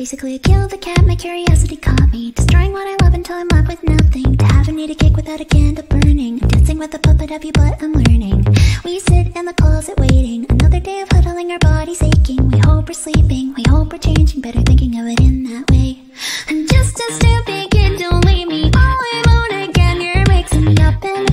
Basically, I killed the cat, my curiosity caught me. Destroying what I love until I'm left with nothing. To have a need a cake without a candle burning. Dancing with a puppet of you, but I'm learning. We sit in the closet waiting. Another day of huddling, our bodies aching. We hope we're sleeping, we hope we're changing. Better thinking of it in that way. I'm just a stupid kid, don't leave me all alone again. You're mixing me up in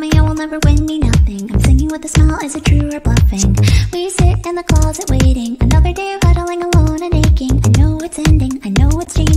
me I will never win me nothing. I'm singing with a smile, is it true or bluffing? We sit in the closet waiting. Another day of huddling alone and aching. I know it's ending, I know it's changing.